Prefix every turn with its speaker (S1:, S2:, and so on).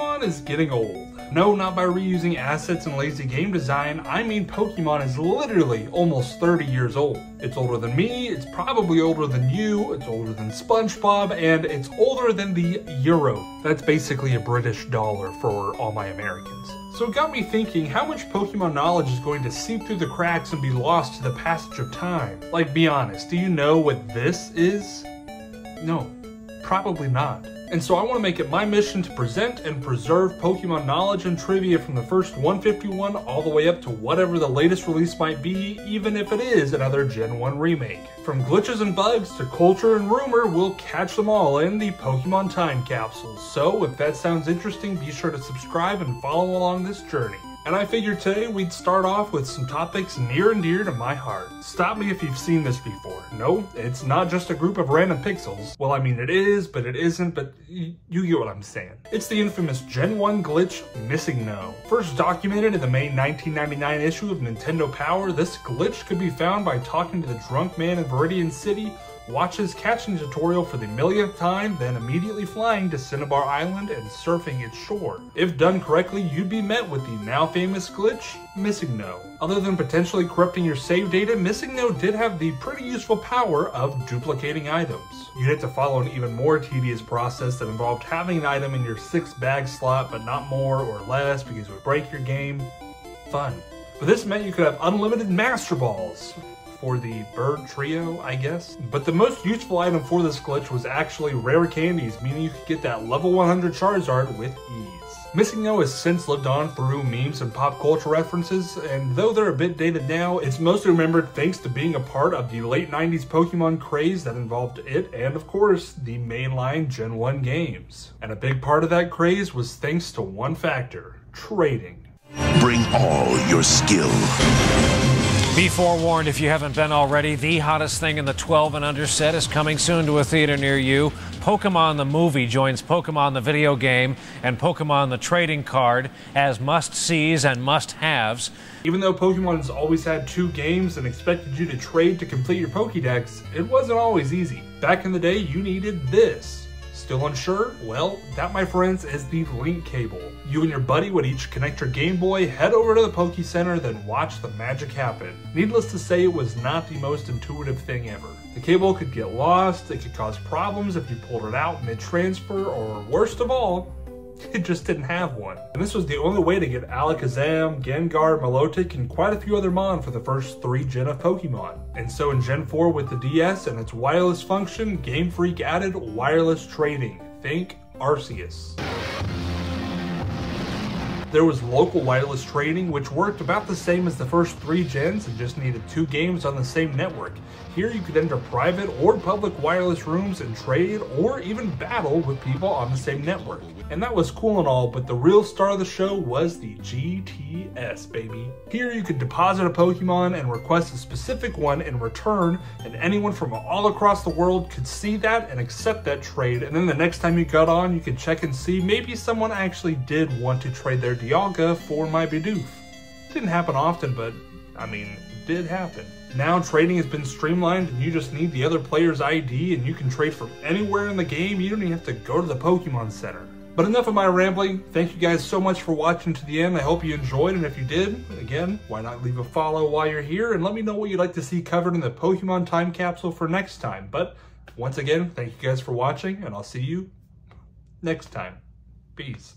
S1: Pokemon is getting old. No, not by reusing assets and lazy game design, I mean Pokemon is literally almost 30 years old. It's older than me, it's probably older than you, it's older than SpongeBob, and it's older than the Euro. That's basically a British dollar for all my Americans. So it got me thinking how much Pokemon knowledge is going to seep through the cracks and be lost to the passage of time. Like, be honest, do you know what this is? No, probably not. And so I want to make it my mission to present and preserve Pokemon knowledge and trivia from the first 151 all the way up to whatever the latest release might be, even if it is another Gen 1 remake. From glitches and bugs to culture and rumor, we'll catch them all in the Pokemon Time Capsules. So if that sounds interesting, be sure to subscribe and follow along this journey. And I figured today we'd start off with some topics near and dear to my heart. Stop me if you've seen this before. No, it's not just a group of random pixels. Well, I mean it is, but it isn't, but you get what I'm saying. It's the infamous Gen 1 glitch, MissingNo. First documented in the May 1999 issue of Nintendo Power, this glitch could be found by talking to the drunk man in Viridian City watch his catching tutorial for the millionth time, then immediately flying to Cinnabar Island and surfing its shore. If done correctly, you'd be met with the now famous glitch, MissingNo. Other than potentially corrupting your save data, MissingNo did have the pretty useful power of duplicating items. You'd have to follow an even more tedious process that involved having an item in your 6 bag slot, but not more or less because it would break your game. Fun. But this meant you could have unlimited Master Balls, for the bird trio, I guess. But the most useful item for this glitch was actually rare candies, meaning you could get that level 100 Charizard with ease. Missing MissingNo has since lived on through memes and pop culture references, and though they're a bit dated now, it's mostly remembered thanks to being a part of the late 90s Pokemon craze that involved it and, of course, the mainline Gen 1 games. And a big part of that craze was thanks to one factor trading.
S2: Bring all your skill.
S3: Be forewarned if you haven't been already, the hottest thing in the 12 and under set is coming soon to a theater near you. Pokemon the movie joins Pokemon the video game and Pokemon the trading card as must sees and must haves.
S1: Even though Pokemon has always had two games and expected you to trade to complete your Pokédex, it wasn't always easy. Back in the day, you needed this. Still unsure? Well, that, my friends, is the link cable. You and your buddy would each connect your Game Boy, head over to the Poke Center, then watch the magic happen. Needless to say, it was not the most intuitive thing ever. The cable could get lost, it could cause problems if you pulled it out mid-transfer, or worst of all, it just didn't have one. And this was the only way to get Alakazam, Gengar, Milotic, and quite a few other Mon for the first three gen of Pokemon. And so in Gen 4 with the DS and its wireless function, Game Freak added wireless trading. Think Arceus. There was local wireless trading, which worked about the same as the first three gens and just needed two games on the same network. Here you could enter private or public wireless rooms and trade or even battle with people on the same network. And that was cool and all, but the real star of the show was the GTS, baby. Here you could deposit a Pokemon and request a specific one in return, and anyone from all across the world could see that and accept that trade. And then the next time you got on, you could check and see maybe someone actually did want to trade their Dialga for my Bidoof. It Didn't happen often, but I mean, it did happen. Now trading has been streamlined and you just need the other player's ID and you can trade from anywhere in the game. You don't even have to go to the Pokemon Center. But enough of my rambling. Thank you guys so much for watching to the end. I hope you enjoyed, and if you did, again, why not leave a follow while you're here and let me know what you'd like to see covered in the Pokemon Time Capsule for next time. But once again, thank you guys for watching, and I'll see you next time. Peace.